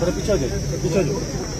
थोड़ा पीछे आ जाओ पीछे आ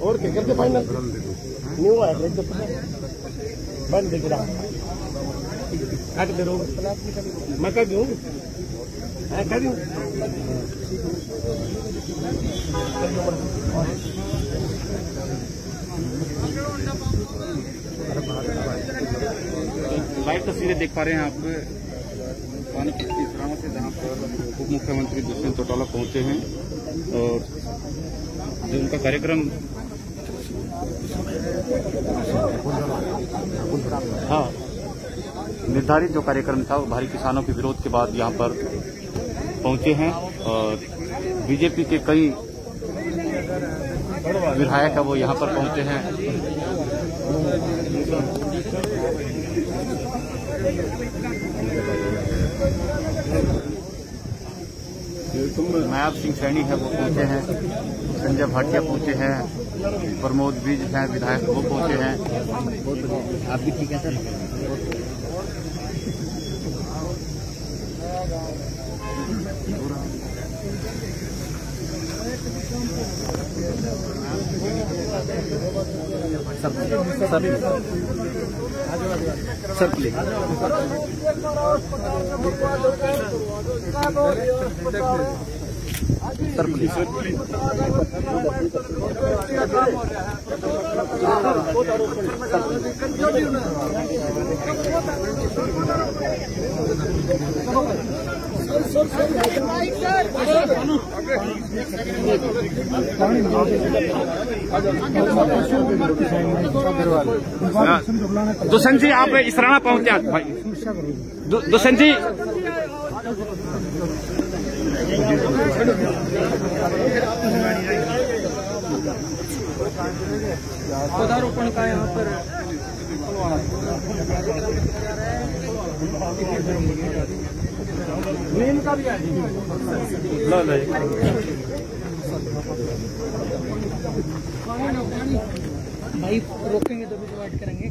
और क्या करते फाइनल न्यू है बंद दिख रहा काट दे रो मैं कर दूँ मैं कर दूँ लाइव तस्वीरें देख पा रहे हैं आप। इसरामा से पर उप मुख्यमंत्री दुष्यंत चौटाला पहुँचे हैं और जो उनका कार्यक्रम हाँ। निर्धारित जो कार्यक्रम था भारी किसानों के विरोध के बाद यहाँ पर पहुँचे हैं और बीजेपी के कई विधायक है वो यहाँ पर पहुँचे हैं। नायब सिंह सैनी है वो पहुँचे हैं। संजय भाटिया पहुँचे हैं। प्रमोद बीज हैं, विधायक वो पहुँचे हैं। आप भी ठीक है sir? Sir sir please sir please Dushyant ji आप इसराना पहुँचे भाई दुष्यंत जी। पौधारोपण का यहाँ पर भाई रोकेंगे तो भी डिवाइड करेंगे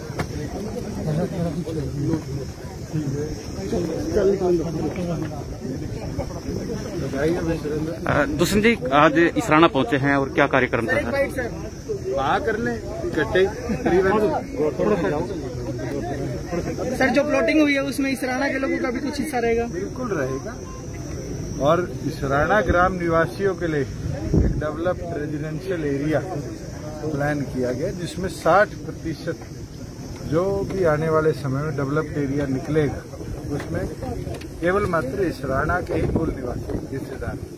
दुष्यंत जी आज इसराना पहुँचे हैं और क्या कार्यक्रम था कर ले इकट्ठे सर जो प्लॉटिंग हुई है उसमें इसराना के लोगों का भी कुछ हिस्सा रहेगा? बिल्कुल रहेगा। और इस राणा ग्राम निवासियों के लिए एक डेवलप्ड रेजिडेंशियल एरिया प्लान किया गया जिसमें 60 प्रतिशत जो भी आने वाले समय में डेवलप्ड एरिया निकलेगा उसमें केवल मात्र इस राणा के ही मूल निवासी हिस्सेदार हैं।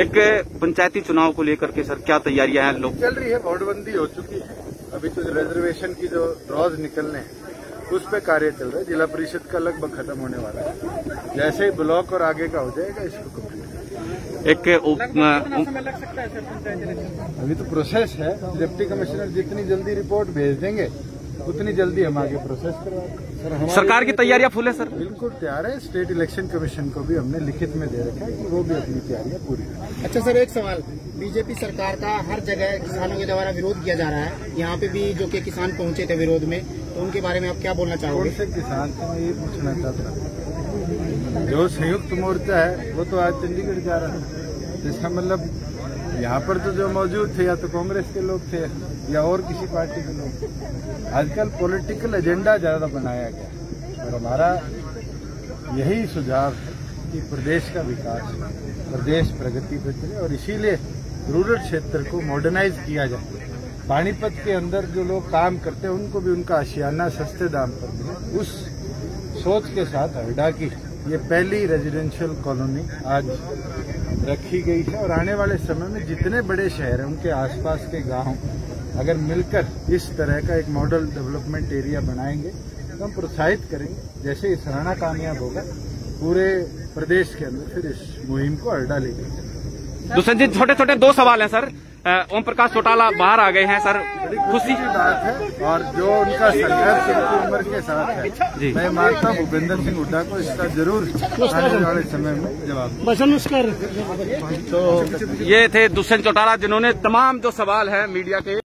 एक पंचायती चुनाव को लेकर के सर क्या तैयारियाँ हैं लोग? चल रही है वोटबंदी हो चुकी है। अभी तो रिजर्वेशन की जो ड्रॉज निकलने हैं उस पर कार्य चल रहा है। जिला परिषद का लगभग खत्म होने वाला है। जैसे ही ब्लॉक और आगे का हो जाएगा इसको कंप्लीट एक उप, लग सकता है सर पंचायत इलेक्शन अभी तो प्रोसेस है। डिप्टी कमिश्नर जितनी जल्दी रिपोर्ट भेज देंगे उतनी जल्दी हम आगे प्रोसेस करवाएँगे सरकार की तैयारियाँ फुल है सर। बिल्कुल तैयार है। स्टेट इलेक्शन कमीशन को भी हमने लिखित में दे रखा है कि वो भी अपनी तैयारियाँ पूरी करें। अच्छा सर एक सवाल। बीजेपी सरकार का हर जगह किसानों के द्वारा विरोध किया जा रहा है। यहाँ पे भी जो कि किसान पहुँचे थे विरोध में तो उनके बारे में आप क्या बोलना चाहोगे? से किसान से मैं ये पूछना चाहता जो संयुक्त मोर्चा है वो तो आज चंडीगढ़ जा रहा है। इसका मतलब यहाँ पर तो जो मौजूद थे, या तो कांग्रेस के लोग थे, या और किसी पार्टी के लोग। आजकल पॉलिटिकल एजेंडा ज़्यादा बनाया गया और हमारा यही सुझाव है कि प्रदेश का विकास, प्रदेश प्रगति पर चले और इसीलिए रूरल क्षेत्र को मॉडर्नाइज किया जाए। पानीपत के अंदर जो लोग काम करते हैं, उनको भी उनका आशियाना, सस्ते दाम पर मिले। उस सोच के साथ हरडा की ये पहली रेजिडेंशियल कॉलोनी आज रखी गई है और आने वाले समय में जितने बड़े शहर हैं, उनके आसपास के गाँव, अगर मिलकर इस तरह का एक मॉडल डेवलपमेंट एरिया बनाएँगे तो हम प्रोत्साहित करेंगे। जैसे इस राणा कामयाब होगा पूरे प्रदेश के अंदर फिर इस मुहिम को अड्डा लेकर दुष्यंत जी छोटे छोटे दो सवाल हैं, सर। ओम प्रकाश चौटाला बाहर आ गए हैं सर। खुशी। की बात है और जो उनका संघर्ष उनकी उम्र के साथ है मैं मानता हूँ भूपेंद्र सिंह हुड्डा को इसका ज़रूर आने वाले समय में जवाब तो ये थे दुष्यंत चौटाला जिन्होंने तमाम जो सवाल है मीडिया के।